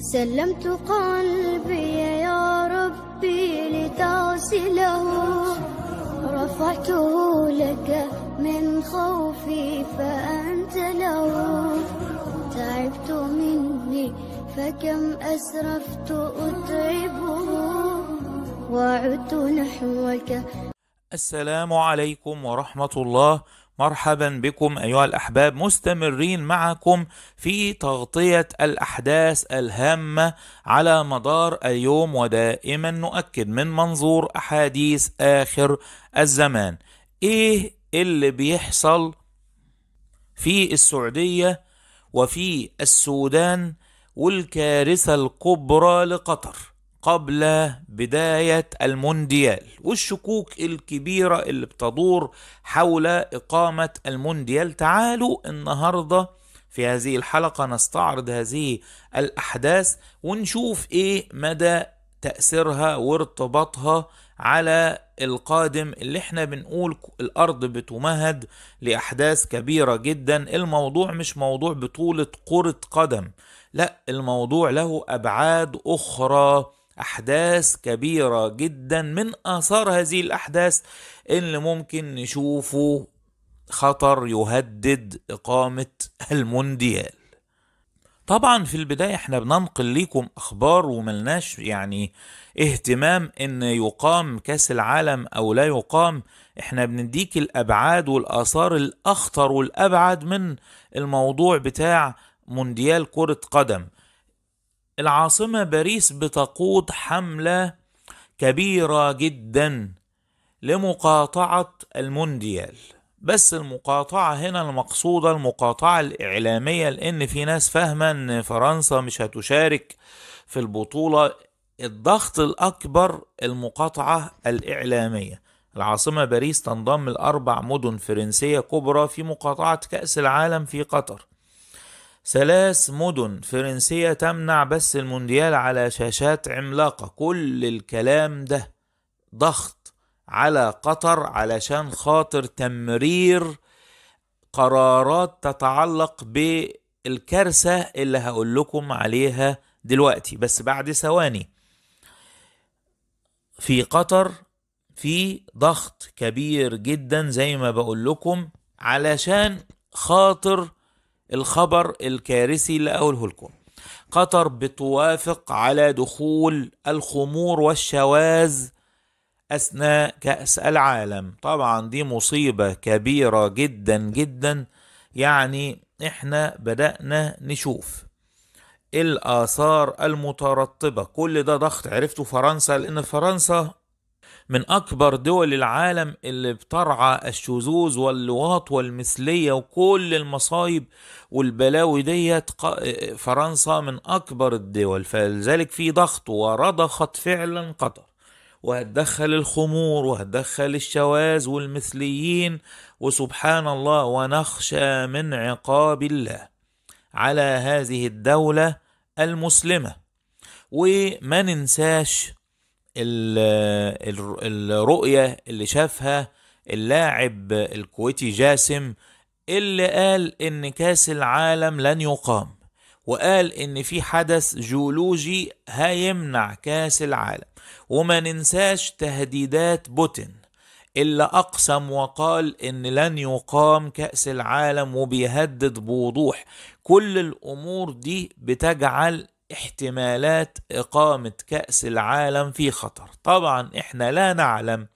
سلمت قلبي يا ربي لتغسله. رفعته لك من خوفي فأنت له. تعبت مني فكم أسرفت أتعبه. وعدت نحوك. السلام عليكم ورحمة الله مرحبا بكم أيها الأحباب مستمرين معكم في تغطية الأحداث الهامة على مدار اليوم ودائما نؤكد من منظور أحاديث آخر الزمان. إيه اللي بيحصل في السعودية وفي السودان والكارثة الكبرى لقطر؟ قبل بداية المونديال والشكوك الكبيرة اللي بتدور حول إقامة المونديال. تعالوا النهاردة في هذه الحلقة نستعرض هذه الأحداث ونشوف إيه مدى تأثيرها وارتباطها على القادم اللي إحنا بنقول الأرض بتمهد لأحداث كبيرة جدا. الموضوع مش موضوع بطولة كرة قدم لا الموضوع له أبعاد أخرى أحداث كبيرة جدا من آثار هذه الأحداث اللي ممكن نشوفه خطر يهدد إقامة المونديال. طبعا في البداية إحنا بننقل لكم أخبار وملناش يعني اهتمام إن يقام كأس العالم أو لا يقام. إحنا بنديك الأبعاد والآثار الأخطر والأبعد من الموضوع بتاع مونديال كرة قدم. العاصمة باريس بتقود حملة كبيرة جدا لمقاطعة المونديال. بس المقاطعة هنا المقصودة المقاطعة الإعلامية لأن في ناس فاهمة أن فرنسا مش هتشارك في البطولة. الضغط الأكبر المقاطعة الإعلامية. العاصمة باريس تنضم لأربع مدن فرنسية كبرى في مقاطعة كأس العالم في قطر. ثلاث مدن فرنسية تمنع بث المونديال على شاشات عملاقة. كل الكلام ده ضغط على قطر علشان خاطر تمرير قرارات تتعلق بالكارثة اللي هقول لكم عليها دلوقتي. بس بعد ثواني. في قطر في ضغط كبير جدا زي ما بقول لكم علشان خاطر الخبر الكارثي اللي أقوله لكم. قطر بتوافق على دخول الخمور والشواذ أثناء كأس العالم. طبعا دي مصيبة كبيرة جدا جدا. يعني إحنا بدأنا نشوف الآثار المترتبة. كل ده ضغط. عرفتوا فرنسا؟ لأن فرنسا من أكبر دول العالم اللي بترعى الشذوذ واللواط والمثلية وكل المصايب والبلاوي ديت فرنسا من أكبر الدول. فلذلك في ضغط ورضخت فعلا قطر وهتدخل الخمور وهتدخل الشواذ والمثليين وسبحان الله ونخشى من عقاب الله على هذه الدولة المسلمة. وما ننساش الرؤية اللي شافها اللاعب الكويتي جاسم اللي قال إن كأس العالم لن يقام وقال إن في حدث جيولوجي هيمنع كأس العالم. وما ننساش تهديدات بوتين اللي أقسم وقال إن لن يقام كأس العالم وبيهدد بوضوح. كل الأمور دي بتجعل احتمالات إقامة كأس العالم في خطر. طبعا إحنا لا نعلم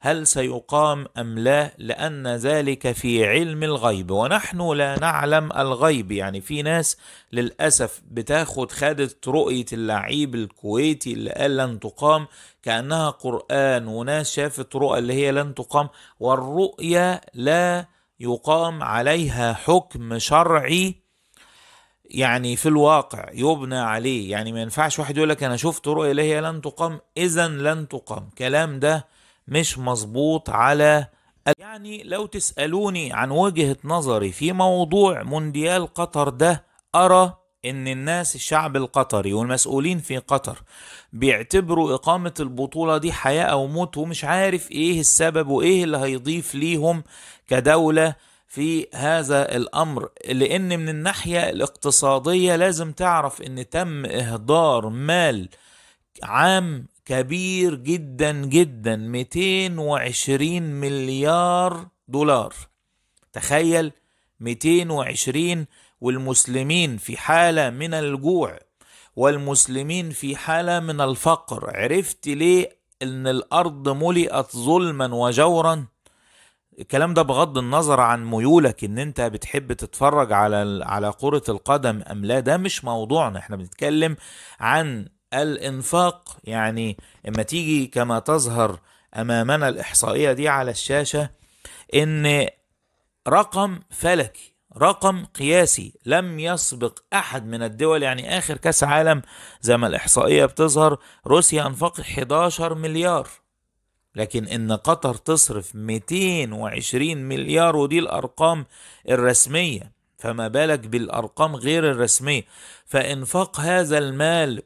هل سيقام أم لا لأن ذلك في علم الغيب ونحن لا نعلم الغيب. يعني في ناس للأسف بتاخد خدت رؤية اللعيب الكويتي اللي قال لن تقام كأنها قرآن وناس شافت رؤى اللي هي لن تقام والرؤية لا يقام عليها حكم شرعي يعني في الواقع يبنى عليه. يعني ما ينفعش واحد يقول لك أنا شفت رؤية اللي هي لن تقام. اذا لن تقام. كلام ده مش مظبوط على يعني لو تسألوني عن وجهة نظري في موضوع مونديال قطر ده أرى إن الناس الشعب القطري والمسؤولين في قطر بيعتبروا إقامة البطولة دي حياة أو موت ومش عارف إيه السبب وإيه اللي هيضيف ليهم كدولة في هذا الأمر لأن من الناحية الاقتصادية لازم تعرف إن تم إهدار مال عام كبير جدا جدا 220 مليار دولار. تخيل 220 والمسلمين في حالة من الجوع والمسلمين في حالة من الفقر. عرفت ليه إن الأرض ملئت ظلما وجورا؟ الكلام ده بغض النظر عن ميولك إن أنت بتحب تتفرج على على كرة القدم أم لا ده مش موضوعنا. إحنا بنتكلم عن الإنفاق. يعني إما تيجي كما تظهر أمامنا الإحصائية دي على الشاشة إن رقم فلكي رقم قياسي لم يسبق أحد من الدول يعني آخر كأس عالم زي ما الإحصائية بتظهر روسيا أنفقت 11 مليار. لكن إن قطر تصرف 220 مليار ودي الأرقام الرسمية فما بالك بالأرقام غير الرسمية. فإنفاق هذا المال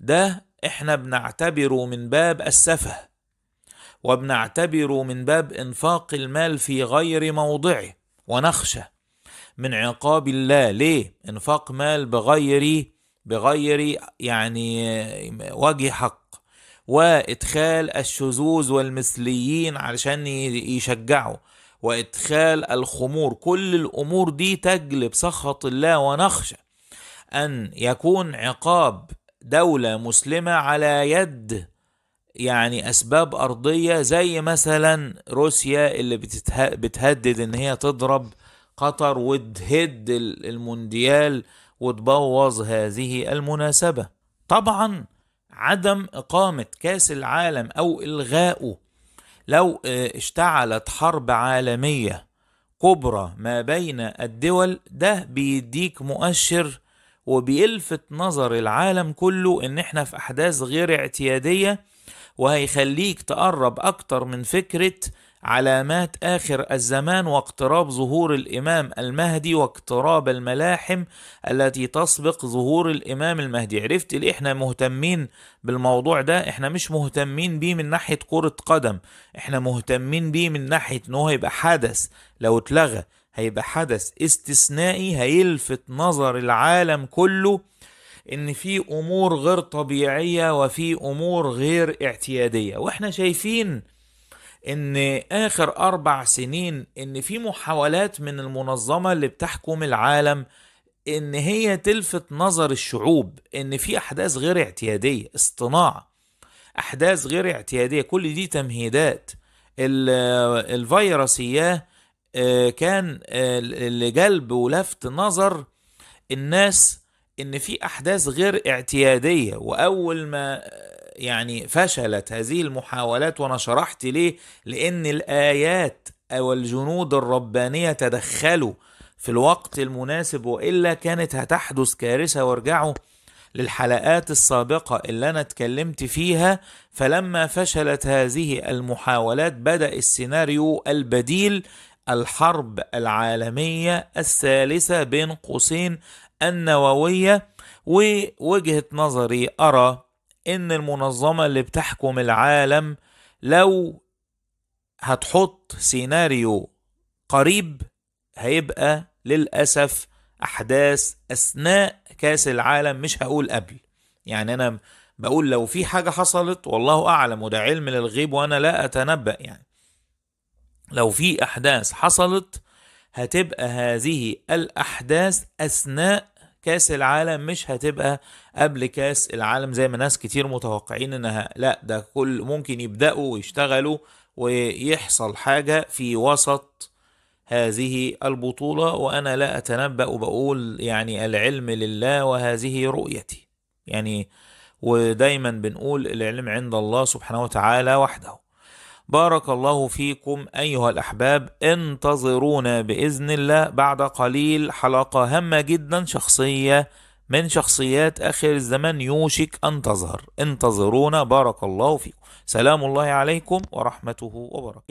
ده إحنا بنعتبره من باب السفه وبنعتبره من باب إنفاق المال في غير موضعه ونخشى من عقاب الله ليه؟ إنفاق مال بغير بغير يعني وجه حق وإدخال الشذوذ والمثليين علشان يشجعوا. وإدخال الخمور كل الأمور دي تجلب سخط الله ونخشى. أن يكون عقاب دولة مسلمة على يد يعني أسباب أرضية زي مثلا روسيا اللي بتهدد إن هي تضرب قطر وتهد المونديال وتبوظ هذه المناسبة. طبعا عدم إقامة كأس العالم أو إلغاؤه لو اشتعلت حرب عالمية كبرى ما بين الدول ده بيديك مؤشر وبيلفت نظر العالم كله إن إحنا في أحداث غير اعتيادية وهيخليك تقرب أكتر من فكرة علامات آخر الزمان واقتراب ظهور الإمام المهدي واقتراب الملاحم التي تسبق ظهور الإمام المهدي. عرفت ليه إحنا مهتمين بالموضوع ده؟ إحنا مش مهتمين بيه من ناحية كرة قدم. إحنا مهتمين بيه من ناحية إن هو هيبقى حدث. لو اتلغى هيبقى حدث استثنائي هيلفت نظر العالم كله إن في أمور غير طبيعية وفي أمور غير اعتيادية. وإحنا شايفين إن آخر أربع سنين إن في محاولات من المنظمة اللي بتحكم العالم إن هي تلفت نظر الشعوب إن في أحداث غير اعتيادية اصطناع أحداث غير اعتيادية كل دي تمهيدات. الفيروس اياه كان لجلب ولفت نظر الناس إن في أحداث غير اعتيادية. وأول ما يعني فشلت هذه المحاولات وأنا شرحت ليه لأن الآيات أو الجنود الربانية تدخلوا في الوقت المناسب وإلا كانت هتحدث كارثة. وارجعوا للحلقات السابقة اللي أنا اتكلمت فيها. فلما فشلت هذه المحاولات بدأ السيناريو البديل الحرب العالمية الثالثة بين قوسين النووية. ووجهة نظري أرى إن المنظمة اللي بتحكم العالم لو هتحط سيناريو قريب هيبقى للأسف أحداث أثناء كأس العالم مش هقول قبل. يعني أنا بقول لو في حاجة حصلت والله أعلم وده علم للغيب وأنا لا أتنبأ يعني. لو في أحداث حصلت هتبقى هذه الأحداث أثناء كاس العالم مش هتبقى قبل كاس العالم زي ما ناس كتير متوقعين إنها لا ده كل ممكن يبدأوا ويشتغلوا ويحصل حاجة في وسط هذه البطولة وأنا لا أتنبأ وبقول يعني العلم لله وهذه رؤيتي. يعني ودايما بنقول العلم عند الله سبحانه وتعالى وحده. بارك الله فيكم أيها الأحباب انتظرونا بإذن الله بعد قليل حلقة هامة جدا شخصية من شخصيات آخر الزمان يوشك أن تظهر. انتظرونا بارك الله فيكم. سلام الله عليكم ورحمته وبركاته.